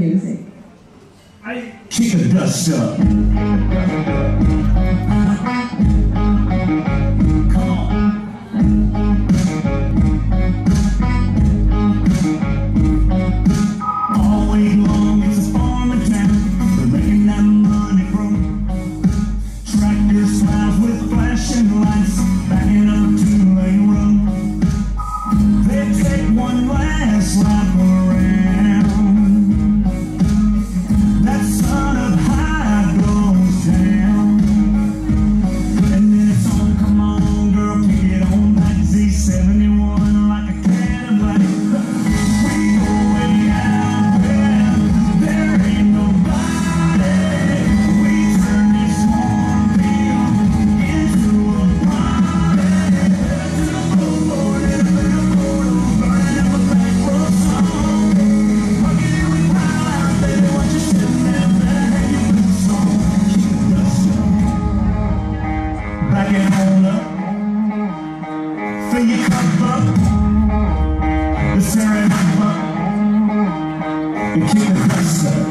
music. I kick the dust up. Come on. All week long it's a farm making that money from tractor with flashing lights, backing up two lane road. They take one last ride. You your cup up. Let's keep the pressure.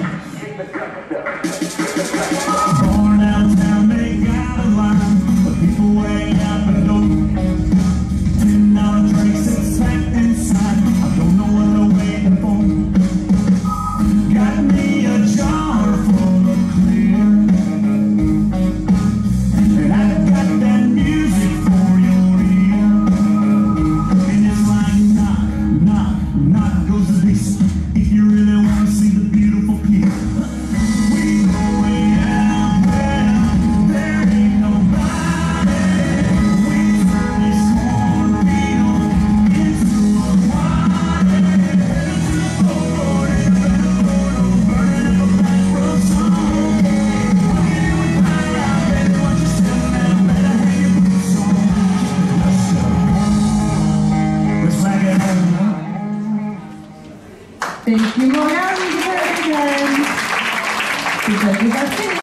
Simona Lindbergen. Because you got